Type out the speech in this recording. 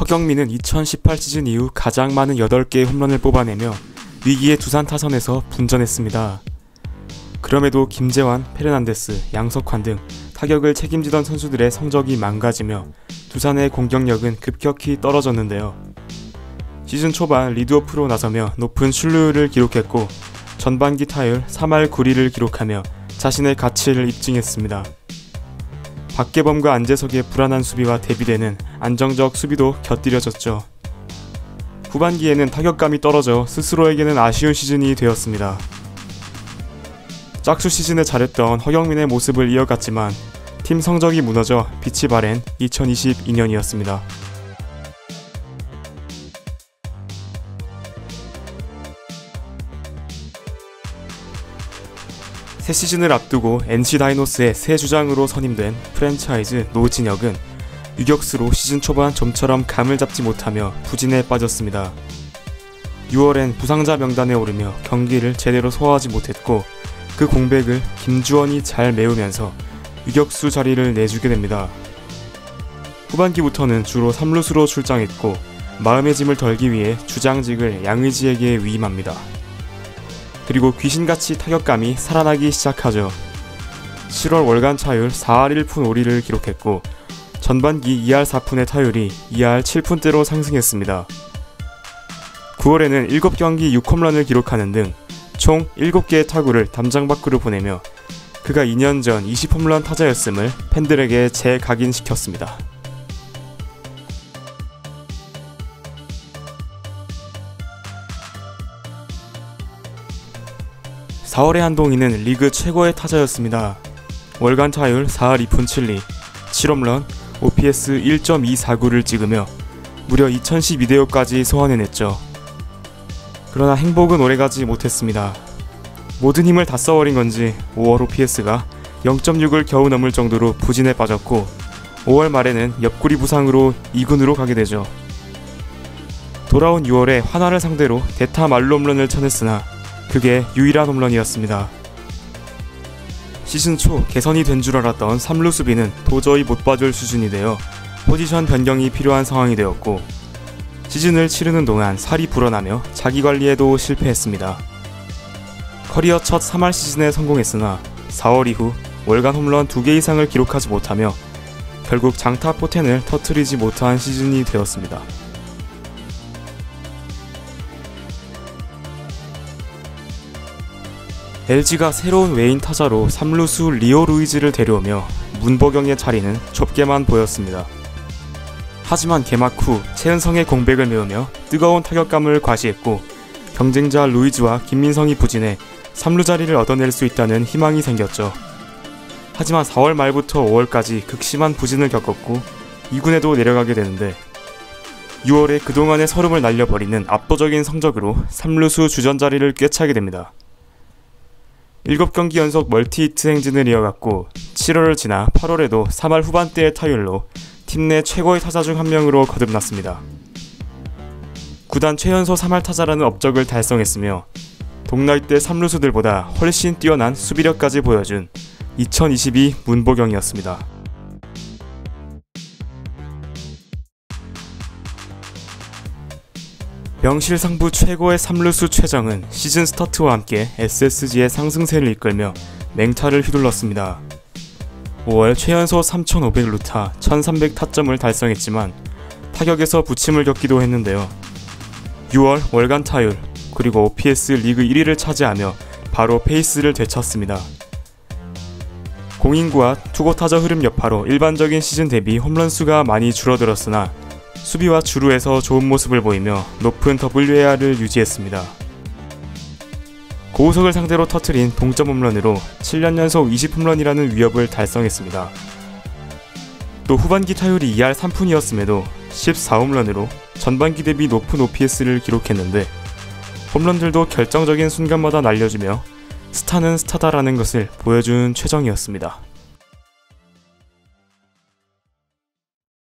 허경민은 2018 시즌 이후 가장 많은 8개의 홈런을 뽑아내며 위기의 두산 타선에서 분전했습니다. 그럼에도 김재환, 페르난데스, 양석환 등 타격을 책임지던 선수들의 성적이 망가지며 두산의 공격력은 급격히 떨어졌는데요. 시즌 초반 리드오프로 나서며 높은 출루율을 기록했고 전반기 타율 3할 9리를 기록하며 자신의 가치를 입증했습니다. 박계범과 안재석의 불안한 수비와 대비되는 안정적 수비도 곁들여졌죠. 후반기에는 타격감이 떨어져 스스로에게는 아쉬운 시즌이 되었습니다. 짝수 시즌에 잘했던 허경민의 모습을 이어갔지만 팀 성적이 무너져 빛이 바랜 2022년이었습니다. 새 시즌을 앞두고 NC 다이노스의 새 주장으로 선임된 프랜차이즈 노진혁은 유격수로 시즌 초반 좀처럼 감을 잡지 못하며 부진에 빠졌습니다. 6월엔 부상자 명단에 오르며 경기를 제대로 소화하지 못했고 그 공백을 김주원이 잘 메우면서 유격수 자리를 내주게 됩니다. 후반기부터는 주로 3루수로 출장했고 마음의 짐을 덜기 위해 주장직을 양의지에게 위임합니다. 그리고 귀신같이 타격감이 살아나기 시작하죠. 7월 월간 타율 4할 1푼 5리를 기록했고 전반기 2할 4푼의 타율이 2할 7푼대로 상승했습니다. 9월에는 7경기 6홈런을 기록하는 등 총 7개의 타구를 담장 밖으로 보내며 그가 2년 전 20홈런 타자였음을 팬들에게 재각인시켰습니다. 4월의 한동희는 리그 최고의 타자였습니다. 월간 타율 4할 2푼 7리, 7홈런, OPS 1.249를 찍으며 무려 2012대5까지 소환해냈죠. 그러나 행복은 오래가지 못했습니다. 모든 힘을 다 써버린 건지 5월 OPS가 0.6을 겨우 넘을 정도로 부진에 빠졌고 5월 말에는 옆구리 부상으로 2군으로 가게 되죠. 돌아온 6월에 하나를 상대로 대타 말로 홈런을 쳐냈으나 그게 유일한 홈런이었습니다. 시즌 초 개선이 된 줄 알았던 3루 수비는 도저히 못 봐줄 수준이 되어 포지션 변경이 필요한 상황이 되었고 시즌을 치르는 동안 살이 불어나며 자기 관리에도 실패했습니다. 커리어 첫 3할 시즌에 성공했으나 4월 이후 월간 홈런 2개 이상을 기록하지 못하며 결국 장타 포텐을 터트리지 못한 시즌이 되었습니다. LG가 새로운 외인 타자로 3루수 리오 루이즈를 데려오며 문보경의 자리는 좁게만 보였습니다. 하지만 개막 후 최은성의 공백을 메우며 뜨거운 타격감을 과시했고 경쟁자 루이즈와 김민성이 부진해 3루 자리를 얻어낼 수 있다는 희망이 생겼죠. 하지만 4월 말부터 5월까지 극심한 부진을 겪었고 2군에도 내려가게 되는데 6월에 그동안의 서름을 날려버리는 압도적인 성적으로 3루수 주전 자리를 꿰차게 됩니다. 7경기 연속 멀티히트 행진을 이어갔고 7월을 지나 8월에도 3할 후반대의 타율로 팀 내 최고의 타자 중 한 명으로 거듭났습니다. 구단 최연소 3할 타자라는 업적을 달성했으며 동나이대 3루수들보다 훨씬 뛰어난 수비력까지 보여준 2022 문보경이었습니다. 명실상부 최고의 3루수 최정은 시즌 스타트와 함께 SSG의 상승세를 이끌며 맹타를 휘둘렀습니다. 5월 최연소 3,500루타, 1,300 타점을 달성했지만 타격에서 부침을 겪기도 했는데요. 6월 월간 타율, 그리고 OPS 리그 1위를 차지하며 바로 페이스를 되찾습니다. 공인구와 투고 타자 흐름 여파로 일반적인 시즌 대비 홈런 수가 많이 줄어들었으나 수비와 주루에서 좋은 모습을 보이며 높은 WAR을 유지했습니다. 고우석을 상대로 터트린 동점 홈런으로 7년 연속 20홈런이라는 위협을 달성했습니다. 또 후반기 타율이 2할 3푼이었음에도 14홈런으로 전반기 대비 높은 OPS를 기록했는데 홈런들도 결정적인 순간마다 날려주며 스타는 스타다라는 것을 보여준 최정이었습니다.